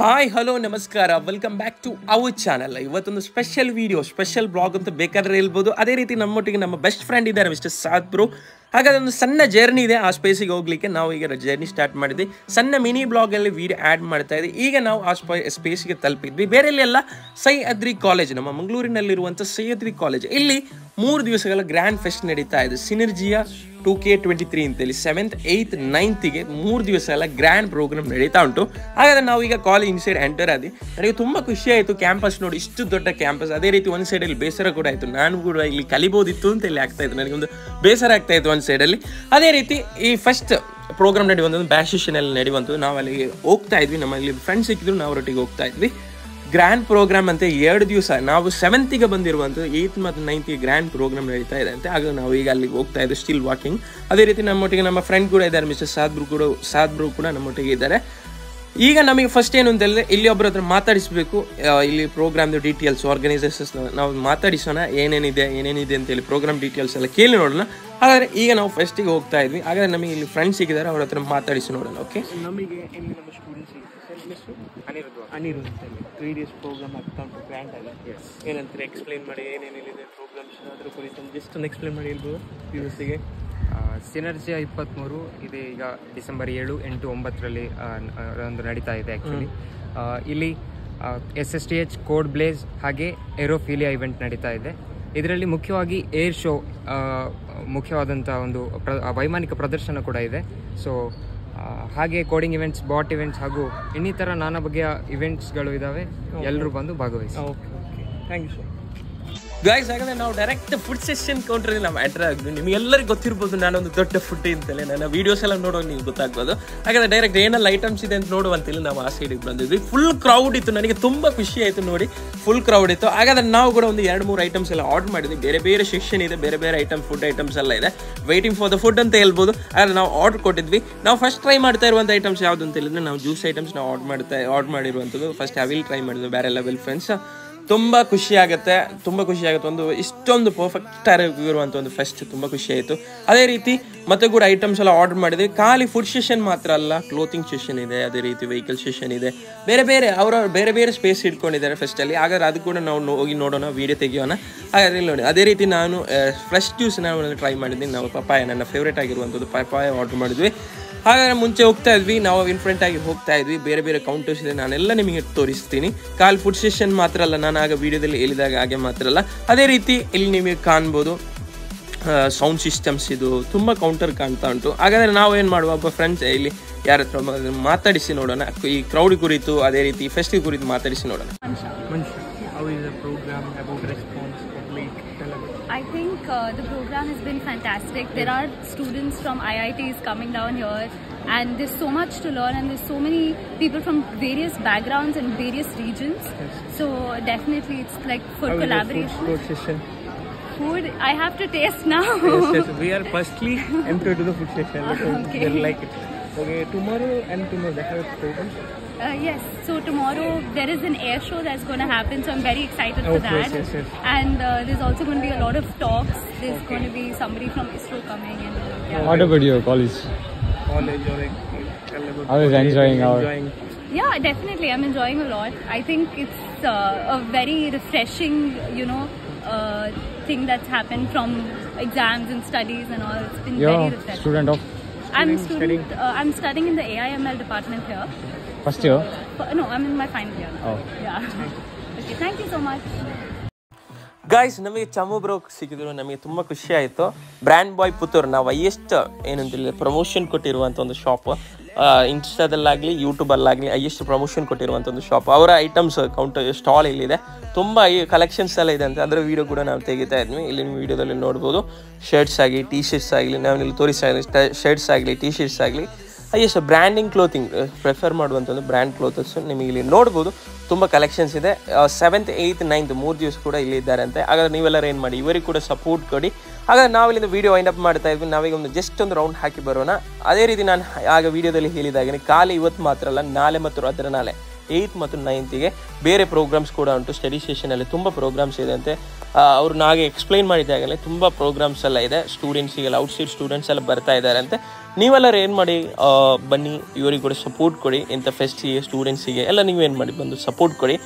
Hi hello ನಮಸ್ಕಾರ. Welcome back to our channel ಇವತ್ತೊಂದು special video special blog ಅಂತ ಬೇಕಾದ್ರೆ ಹೇಳ್ಬೋದು. ಅದೇ ರೀತಿ ನಮ್ಮೊಟ್ಟಿಗೆ ನಮ್ಮ ಬೆಸ್ಟ್ ಫ್ರೆಂಡ್ ಇದ್ದಾರೆ ಮಿಸ್ಟರ್ ಸಾತ್ ಬ್ರೋ ಹಾಗಾದ್ರೆ ಒಂದು ಸಣ್ಣ ಜರ್ನಿ ಇದೆ ಆ ಸ್ಪೇಸಿಗೆ ಹೋಗ್ಲಿಕ್ಕೆ. ನಾವು ಈಗ ಜರ್ನಿ ಸ್ಟಾರ್ಟ್ ಮಾಡಿದ್ವಿ. ಸಣ್ಣ ಮಿನಿ ಬ್ಲಾಗಲ್ಲಿ ವಿಡಿಯೋ ಆ್ಯಡ್ ಮಾಡ್ತಾ ಇದ್ವಿ. ಈಗ ನಾವು ಆ ಸ್ಪೇಸಿಗೆ ತಲುಪಿದ್ವಿ. ಬೇರೆ ಎಲ್ಲ ಸಹ್ಯಾದ್ರಿ ಕಾಲೇಜ್ ನಮ್ಮ ಮಂಗಳೂರಿನಲ್ಲಿರುವಂಥ ಸೈಯದ್ರಿ ಕಾಲೇಜ್ ಇಲ್ಲಿ ಮೂರು ದಿವಸಗಳ ಗ್ರ್ಯಾಂಡ್ ಫೆಸ್ಟ್ ನಡೀತಾ ಇದೆ. Synergia two K twenty three ಅಂತೇಳಿ ಸೆವೆಂತ್ ಏಯ್ತ್ ನೈನ್ತಿಗೆ ಮೂರು ದಿವಸ ಎಲ್ಲ ಗ್ರ್ಯಾಂಡ್ ಪ್ರೋಗ್ರಾಮ್ ನಡೀತಾ ಉಂಟು. ಹಾಗಾದ್ರೆ ನಾವು ಈಗ ಕಾಲೇಜ್ ಇನ್ಸೈಡ್ ಎಂಟರ್ ಆದಿ ನನಗೆ ತುಂಬ ಖುಷಿ ಆಯಿತು ಕ್ಯಾಂಪಸ್ ನೋಡಿ, ಇಷ್ಟು ದೊಡ್ಡ ಕ್ಯಾಂಪಸ್ ಅದೇ ರೀತಿ ಒಂದು ಸೈಡಲ್ಲಿ ಬೇಸರ ಕೂಡ ಆಯಿತು. ನಾನು ಕೂಡ ಇಲ್ಲಿ ಕಲಿಬೋದಿತ್ತು ಅಂತ ಇಲ್ಲಿ ಆಗ್ತಾ ಇತ್ತು. ನನಗೆ ಒಂದು ಬೇಸರ ಆಗ್ತಾ ಇತ್ತು ಒಂದು ಸೈಡಲ್ಲಿ ಅದೇ ರೀತಿ ಈ ಫಸ್ಟ್ ಪ್ರೋಗ್ರಾಮ್ ನಡೆಯುವಂಥದ್ದು ಬ್ಯಾಶಿಷನಲ್ಲಿ ನಡೆಯುವಂಥದ್ದು ನಾವು ಅಲ್ಲಿಗೆ ಹೋಗ್ತಾ ಇದ್ವಿ. ನಮ್ಮಲ್ಲಿ ಫ್ರೆಂಡ್ಸ್ ಸಿಕ್ಕಿದ್ರು, ನಾವು ಒಟ್ಟಿಗೆ ಹೋಗ್ತಾ ಇದ್ವಿ. ಗ್ರ್ಯಾಂಡ್ ಪ್ರೋಗ್ರಾಮ್ ಅಂತ ಎರಡು ದಿವಸ, ನಾವು ಸೆವೆಂತಿಗೆ ಬಂದಿರುವಂಥ ಏಯ್ತ್ ಮತ್ತು ನೈನ್ತಿಗೆ ಗ್ರ್ಯಾಂಡ್ ಪ್ರೋಗ್ರಾಮ್ ನಡೀತಾ ಇದೆ ಅಂತೆ. ಆಗ ನಾವು ಈಗ ಅಲ್ಲಿಗೆ ಹೋಗ್ತಾ ಇದ್ದೀವಿ ಸ್ಟಿಲ್ ವಾಕಿಂಗ್ ಅದೇ ರೀತಿ ನಮ್ಮೊಟ್ಟಿಗೆ ನಮ್ಮ ಫ್ರೆಂಡ್ ಕೂಡ ಇದ್ದಾರೆ ಮಿಸ್ಟರ್ ಸಾದ್ಬ್ರು ಕೂಡ ಸಾದ್ಬ್ರು ಕೂಡ ನಮ್ಮೊಟ್ಟಿಗೆ ಇದ್ದಾರೆ. ಈಗ ನಮಗೆ ಫಸ್ಟ್ ಏನು ಅಂತ ಹೇಳಿದ್ರೆ ಇಲ್ಲಿ ಒಬ್ಬರ ಹತ್ರ ಮಾತಾಡಿಸಬೇಕು. ಇಲ್ಲಿ ಪ್ರೋಗ್ರಾಮ್ದು ಡೀಟೇಲ್ಸ್ ಆರ್ಗನೈಸೇಷನ್ಸ್ ನಾವು ಮಾತಾಡಿಸೋಣ ಏನೇನಿದೆ ಏನೇನಿದೆ ಅಂತೇಳಿ ಪ್ರೋಗ್ರಾಮ್ ಡೀಟೇಲ್ಸ್ ಎಲ್ಲ ಕೇಳಿ ನೋಡೋಣ. ಹಾಗಾದ್ರೆ ಈಗ ನಾವು ಫಸ್ಟಿಗೆ ಹೋಗ್ತಾ ಇದ್ವಿ. ಹಾಗಾದ್ರೆ ನಮಗೆ ಇಲ್ಲಿ ಫ್ರೆಂಡ್ಸ್ ಸಿಕ್ಕಿದ್ದಾರೆ ಅವ್ರ ಹತ್ರ ಮಾತಾಡಿಸಿ ನೋಡೋಣ ಓಕೆ ನಮಗೆ ಇಲ್ಲಿ ನಮ್ಮ students Aniruddha. Aniruddha three days programme ಆಗ್ತಾ ಉಂಟು ಗ್ರ್ಯಾಂಡ್ ಆಗಿ ಏನಂತಾರೆ ಎಕ್ಸ್ಪ್ಲೈನ್ ಮಾಡಿ ಏನೇನಿದೆ ಪ್ರೋಗ್ರಾಮ್ಸ್ ಅದ್ರ ಕುರಿತು ಜಸ್ಟ್ ಒಂದು ಎಕ್ಸ್ಪ್ಲೈನ್ ಮಾಡಿ ಹೇಳ್ಬೋದು ವ್ಯೂವರ್ಸಿಗೆ ಸಿನರ್ಜಿಯ ಇಪ್ಪತ್ತ್ಮೂರು ಇದು ಈಗ ಡಿಸೆಂಬರ್ ಏಳು ಎಂಟು ಒಂಬತ್ತರಲ್ಲಿ ಒಂದು ನಡೀತಾ ಇದೆ ಆ್ಯಕ್ಚುಲಿ ಇಲ್ಲಿ S S T H code blaze ಹಾಗೆ ಏರೋಫೀಲಿಯಾ ಇವೆಂಟ್ ನಡೀತಾ ಇದೆ. ಇದರಲ್ಲಿ ಮುಖ್ಯವಾಗಿ ಏರ್ ಶೋ ಮುಖ್ಯವಾದಂಥ ಒಂದು ಪ್ರ ವೈಮಾನಿಕ ಪ್ರದರ್ಶನ ಕೂಡ ಇದೆ. ಸೊ ಹಾಗೆ ಕೋಡಿಂಗ್ ಇವೆಂಟ್ಸ್ ಬಾಟ್ ಇವೆಂಟ್ಸ್ ಹಾಗೂ ಇನ್ನಿತರ ನಾನಾ ಬಗೆಯ ಇವೆಂಟ್ಸ್ಗಳು ಇದ್ದಾವೆ ಎಲ್ಲರೂ ಬಂದು ಭಾಗವಹಿಸಿ. Okay okay thank you sir guys ಹಾಗಾದ್ರೆ ನಾವು ಡೈರೆಕ್ಟ್ ಫುಡ್ ಸೆಷನ್ ಕೌಂಟ್ರಲ್ಲಿ ನಾವು ಎಂಟರ್ ಆಗಿದ್ವಿ ನಿಮಗೆಲ್ಲರಿಗೂ ಗೊತ್ತಿರ್ಬೋದು ನಾನೊಂದು ದೊಡ್ಡ ಫುಡ್ ಅಂತಲೇ. ನನ್ನ ವೀಡಿಯೋಸ್ ಎಲ್ಲ ನೋಡೋ ನೀವು ಗೊತ್ತಾಗ್ಬೋದು. ಹಾಗಾದ್ರೆ ಡೈರೆಕ್ಟ್ ಏನೆಲ್ಲ ಐಟಮ್ಸ್ ಇದೆ ಅಂತ ನೋಡುವಂತೇಳಿ ನಾವು ಆ ಸೈಡಿಗೆ ಬಂದಿದ್ವಿ. ಫುಲ್ ಕ್ರೌಡ್ ಇತ್ತು. ನನಗೆ ತುಂಬ ಖುಷಿ ಆಯಿತು ನೋಡಿ. ಫುಲ್ ಕ್ರೌಡ್ ಇತ್ತು. ಹಾಗಾದ್ರೆ ನಾವು ಕೂಡ ಒಂದು ಎರಡು ಮೂರು ಐಟಮ್ಸ್ ಎಲ್ಲ ಆರ್ಡರ್ ಮಾಡಿದ್ವಿ. ಬೇರೆ ಬೇರೆ ಸೆಕ್ಷನ್ ಇದೆ. ಬೇರೆ ಬೇರೆ ಐಟಮ್ ಫುಡ್ ಐಟಮ್ಸ್ ಎಲ್ಲ ಇದೆ. ವೈಟಿಂಗ್ ಫಾರ್ ದ ಫುಡ್ ಅಂತ ಹೇಳ್ಬೋದು. ಹಾಗಾದ್ರೆ ನಾವು ಆರ್ಡರ್ ಕೊಟ್ಟಿದ್ವಿ. ನಾವು ಫಸ್ಟ್ ಟ್ರೈ ಮಾಡ್ತಾ ಇರುವಂಥ ಐಟಮ್ಸ್ ಯಾವುದು ಅಂತ ಹೇಳಿದ್ರೆ ನಾವು ಜ್ಯೂಸ್ ಐಟಮ್ಸ್ ನಾವು ಆರ್ಡರ್ ಮಾಡ್ತಾ ಆರ್ಡರ್ ಮಾಡಿರುವಂಥದ್ದು. ಫಸ್ಟ್ ಅವಿಲ್ ಟ್ರೈ ಮಾಡಿದ್ವಿ ಬೇರೆ ಲೆವೆಲ್ ಫ್ರೆಂಡ್ಸ್ ತುಂಬ ಖುಷಿ ಆಗುತ್ತೆ, ತುಂಬ ಖುಷಿ ಆಗುತ್ತೆ. ಒಂದು ಇಷ್ಟೊಂದು ಪರ್ಫೆಕ್ಟ್ ಇರುವಂಥ ಒಂದು ಫೆಸ್ಟ್ ತುಂಬ ಖುಷಿ ಆಯಿತು. ಅದೇ ರೀತಿ ಮತ್ತೆ ಕೂಡ ಐಟಮ್ಸ್ ಎಲ್ಲ ಆರ್ಡರ್ ಮಾಡಿದ್ವಿ ಖಾಲಿ ಫುಡ್ ಸೆಷನ್ ಮಾತ್ರ ಅಲ್ಲ ಕ್ಲೋತಿಂಗ್ ಸೆಷನ್ ಇದೆ, ಅದೇ ರೀತಿ ವೆಹಿಕಲ್ ಸೆಷನ್ ಇದೆ. ಬೇರೆ ಬೇರೆ ಅವರವ್ರು ಬೇರೆ ಬೇರೆ ಸ್ಪೇಸ್ ಇಟ್ಕೊಂಡಿದ್ದಾರೆ ಫೆಸ್ಟಲ್ಲಿ ಹಾಗಾದ್ರೆ ಅದು ಕೂಡ ನಾವು ಹೋಗಿ ನೋಡೋಣ ವೀಡಿಯೋ ತೆಗಿಯೋಣ. ಹಾಗಾದ್ರೆ ನೋಡಿ, ಅದೇ ರೀತಿ ನಾನು ಫ್ರೆಶ್ ಜ್ಯೂಸ್ ನಾವು ಟ್ರೈ ಮಾಡಿದ್ದೀನಿ. ನಾವು ಪಪ್ಪಾಯ, ನನ್ನ ಫೇವ್ರೇಟ್ ಆಗಿರುವಂಥದ್ದು ಪಪ್ಪಾಯ ಆರ್ಡರ್ ಮಾಡಿದ್ವಿ. ಹಾಗಾದ್ರೆ ಮುಂಚೆ ಹೋಗ್ತಾ ಇದ್ವಿ, ನಾವು ಇನ್ಫ್ರಂಟ್ ಆಗಿ ಹೋಗ್ತಾ ಇದ್ವಿ. ಬೇರೆ ಬೇರೆ ಕೌಂಟರ್ಸ್ ಇದೆ, ನಾನೆಲ್ಲ ನಿಮಗೆ ತೋರಿಸ್ತೀನಿ. ಕಾಲ್ ಫುಡ್ ಸೆಷನ್ ಮಾತ್ರ ಅಲ್ಲ, ನಾನು ಆಗ ವಿಡಿಯೋದಲ್ಲಿ ಹೇಳಿದಾಗ ಹಾಗೆ ಮಾತ್ರ ಅಲ್ಲ. ಅದೇ ರೀತಿ ಇಲ್ಲಿ ನಿಮಗೆ ಕಾಣ್ಬೋದು ಸೌಂಡ್ ಸಿಸ್ಟಮ್ಸ್ ಇದು ತುಂಬ ಕೌಂಟರ್ ಕಾಣ್ತಾ ಉಂಟು. ಹಾಗಾದ್ರೆ ನಾವು ಏನು ಮಾಡುವ, ಒಬ್ಬ ಫ್ರೆಂಡ್ಸ್ ಇಲ್ಲಿ ಯಾರ ಹತ್ರ ಮಾತಾಡಿಸಿ ನೋಡೋಣ. ಈ ಕ್ರೌಡ್ ಕುರಿತು, ಅದೇ ರೀತಿ ಫೆಸ್ಟಿವ್ ಕುರಿತು ಮಾತಾಡಿಸಿ ನೋಡೋಣ. I think uh, the program has been fantastic. There are students from IITs coming down here, and there's so much to learn, and there's so many people from various backgrounds and various regions. So definitely, it's like for How collaboration. food, food session? Food, I have to taste now. yes, yes, we are firstly enter to the food session. Okay. They'll like it. Okay, tomorrow and tomorrow they have programs. Uh, yes. So tomorrow there is an air show that's going to happen. So I'm very excited Oh, for that. yes, yes, yes. And uh, there's also going to be a lot of talks. There's going to be somebody from ISRO coming and yeah. What about your college? College or like tell about How is college, enjoying our- enjoying. Yeah, definitely. I'm enjoying a lot. I think it's uh, a very refreshing, you know, uh, thing that's happened from exams and studies and all. It's been very You're refreshing. student of I'm Student- student. Uh, I'm studying in the AIML department here. First year. No, I'm in my final year. now. Oh. Yeah. okay. Thank you so much. Guys ನಮಗೆ ಚಮು bro ಸಿಕ್ಕಿದ್ರು ನಮಗೆ ತುಂಬ ಖುಷಿ ಆಯಿತು brand ಬಾಯ್ ಪುತ್ತೂರು ನಾವು highest ಏನಂತಿಲ್ಲ promotion ಕೊಟ್ಟಿರುವಂಥ ಒಂದು ಶಾಪ್ ಇನ್ಸ್ಟಾದಲ್ಲಾಗಲಿ ಯೂಟ್ಯೂಬಲ್ಲಾಗಲಿ ಹೈಯೆಸ್ಟ್ ಪ್ರಮೋಷನ್ ಕೊಟ್ಟಿರುವಂಥ ಒಂದು ಶಾಪ್ ಅವರ ಐಟಮ್ಸ್ ಕೌಂಟರ್ ಸ್ಟಾಲ್ ಇಲ್ಲಿದೆ ತುಂಬ ಈ ಕಲೆಕ್ಷನ್ಸ್ ಎಲ್ಲ ಇದೆ ಅಂತ ಅದರ ವಿಡಿಯೋ ಕೂಡ ನಾವು ತೆಗಿತಾ ಇದ್ವಿ ಇಲ್ಲಿ ವೀಡಿಯೋದಲ್ಲಿ ವಿಡಿಯೋದಲ್ಲಿ ನೋಡ್ಬೋದು ಶರ್ಟ್ಸ್ ಆಗಲಿ ಟೀ ಶರ್ಟ್ಸ್ ಆಗಲಿ ನಾವು ಇಲ್ಲಿ ತೋರಿಸಾಗಲಿ ಶರ್ಟ್ಸ್ ಆಗಲಿ ಟೀ ಶರ್ಟ್ಸ್ ಆಗಲಿ ಹೈಯೆಸ್ಟ್ ಬ್ರ್ಯಾಂಡಿಂಗ್ ಕ್ಲೋತಿಂಗ್ ಪ್ರಿಫರ್ ಮಾಡುವಂಥ ಒಂದು ಬ್ರ್ಯಾಂಡ್ ಕ್ಲೋತಸ್ ನಿಮಗೆ ಇಲ್ಲಿ ನೋಡ್ಬೋದು, ತುಂಬ ಕಲೆಕ್ಷನ್ಸ್ ಇದೆ. ಸೆವೆಂತ್ ಏಯ್ತ್ ನೈನ್ತ್ ಮೂರು ದಿವಸ ಕೂಡ ಇಲ್ಲಿ ಇದ್ದಾರೆ ಅಂತ. ಹಾಗಾದ್ರೆ ನೀವೆಲ್ಲರೂ ಏನು ಮಾಡಿ, ಇವರಿಗೆ ಕೂಡ ಸಪೋರ್ಟ್ ಕೊಡಿ. ಹಾಗಾದ್ರೆ ನಾವು ಇಲ್ಲಿಂದ ವೀಡಿಯೋ ವೈಂಡ್ ಅಪ್ ಮಾಡ್ತಾ ಇದ್ವಿ. ನಾವೀಗ ಒಂದು ಜಸ್ಟ್ ಒಂದು ರೌಂಡ್ ಹಾಕಿ ಬರೋಣ. ಅದೇ ರೀತಿ ನಾನು ಆಗ ವಿಡಿಯೋದಲ್ಲಿ ಹೇಳಿದಾಗೆ ಖಾಲಿ ಇವತ್ತು ಮಾತ್ರ ಅಲ್ಲ, ನಾಳೆ ಮತ್ತು ಅದರ ನಾಳೆ ಏಯ್ತ್ ಮತ್ತು ನೈನ್ತಿಗೆ ಬೇರೆ ಪ್ರೋಗ್ರಾಮ್ಸ್ ಕೂಡ ಉಂಟು. ಸ್ಟಡಿ ಸೆಷನಲ್ಲಿ ತುಂಬ ಪ್ರೋಗ್ರಾಮ್ಸ್ ಇದೆ ಅಂತೆ. ಅವ್ರು ನಾಗೆ ಎಕ್ಸ್ಪ್ಲೈನ್ ಮಾಡಿದಾಗಲೇ ತುಂಬ ಪ್ರೋಗ್ರಾಮ್ಸ್ ಎಲ್ಲ ಇದೆ. ಸ್ಟೂಡೆಂಟ್ಸಿಗೆಲ್ಲ ಔಟ್ಸೈಡ್ ಸ್ಟೂಡೆಂಟ್ಸ್ ಎಲ್ಲ ಬರ್ತಾ ಇದ್ದಾರೆ ಅಂತೆ. ನೀವೆಲ್ಲರೂ ಏನು ಮಾಡಿ ಬನ್ನಿ ಇವರಿಗೆ ಕೂಡ ಸಪೋರ್ಟ್ ಕೊಡಿ. ಇಂಥ ಫೆಸ್ಟಿಗೆ ಸ್ಟೂಡೆಂಟ್ಸಿಗೆ ಎಲ್ಲ ನೀವು ಏನು ಮಾಡಿ ಬಂದು ಸಪೋರ್ಟ್ ಕೊಡಿ.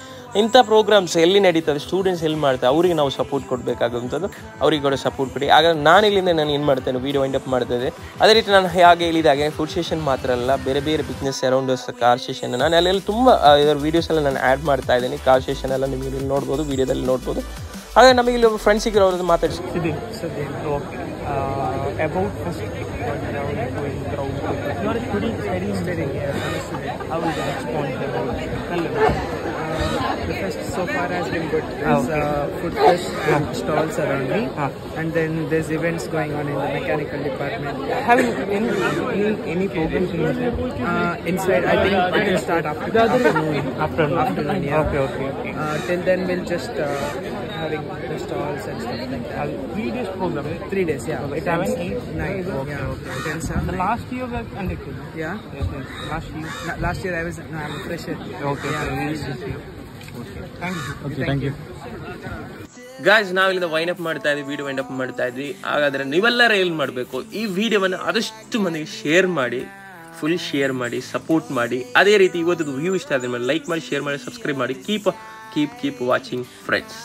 ಇಂಥ ಪ್ರೋಗ್ರಾಮ್ಸ್ ಎಲ್ಲಿ ನಡೀತದೆ ಸ್ಟೂಡೆಂಟ್ಸ್ ಎಲ್ಲಿ ಮಾಡ್ತಾರೆ ಅವರಿಗೆ ನಾವು ಸಪೋರ್ಟ್ ಕೊಡಬೇಕಾಗುವಂಥದ್ದು ಅವ್ರಿಗೆ ಕೂಡ ಸಪೋರ್ಟ್ ಕೊಡಿ. ಆಗ ನಾನು ಇಲ್ಲಿಂದ ನಾನು ಏನು ಮಾಡ್ತೇನೆ ವೀಡಿಯೋ ವೈಂಡ್ ಅಪ್ ಮಾಡ್ತೇನೆ. ಅದೇ ರೀತಿ ನಾನು ಹೇಗೆ ಹೇಳಿದಾಗೆ ಫುಡ್ ಸೆಷನ್ ಮಾತ್ರ ಅಲ್ಲ ಬೇರೆ ಬೇರೆ ಬಿಸ್ನೆಸ್ ಅರೌಂಡರ್ಸ್ ಕಾರ್ ಸ್ಟೇಷನ್ ನಾನು ಅಲ್ಲೆಲ್ಲ ತುಂಬ ಇದರ ವೀಡಿಯೋಸ್ ಎಲ್ಲ ನಾನು ಆ್ಯಡ್ ಮಾಡ್ತಾ ಇದ್ದೀನಿ. ಕಾರ್ ಸ್ಟೇಷನ್ ಎಲ್ಲ ನಿಮಗೆ ಇಲ್ಲಿ ನೋಡ್ಬೋದು ವೀಡಿಯೋದಲ್ಲಿ ನೋಡ್ಬೋದು. ಹಾಗೆ ನಮಗೆ ಇಲ್ಲಿ ಫ್ರೆಂಡ್ಸಿಗೆ ಅವ್ರದ್ದು ಮಾತಾಡಿಸ್ತೀನಿ about Siddhi, A studying studying here. How is the response about Kallam? The fest so far has been good. There's uh, food fest and stalls around me, and then there's events going on in the mechanical department. Have you any, any, any programs in inside? Uh, inside, I think it will start after the afternoon. Afternoon. Afternoon, yeah. Okay, okay, okay. Uh, till then, we'll just uh, having the stalls and stuff like that. Uh, three days program. Three days, yeah. It haven't eight, nine, Okay, yeah. okay. Ten, seven, The last year we conducted. Yeah. Yes, yes. Last year. La- last year I was no, I'm a fresher. Okay, Yeah, so. Okay. Thank you. Okay, thank you. Guys ನಾವಿಲ್ಲಿಂದ wind up ಮಾಡ್ತಾ ಇದ್ವಿ video wind up ಮಾಡ್ತಾ ಇದ್ವಿ ಹಾಗಾದ್ರೆ ನೀವೆಲ್ಲರೂ ಏನು ಮಾಡಬೇಕು ಈ ವಿಡಿಯೋವನ್ನು ಆದಷ್ಟು ಮಂದಿಗೆ ಶೇರ್ ಮಾಡಿ ಫುಲ್ ಶೇರ್ ಮಾಡಿ ಸಪೋರ್ಟ್ ಮಾಡಿ ಅದೇ ರೀತಿ ಇವತ್ತು ವ್ಯೂ ಇಷ್ಟ ಆದ್ರೆ ಲೈಕ್ ಮಾಡಿ ಶೇರ್ ಮಾಡಿ ಸಬ್ಸ್ಕ್ರೈಬ್ ಮಾಡಿ keep keep keep watching friends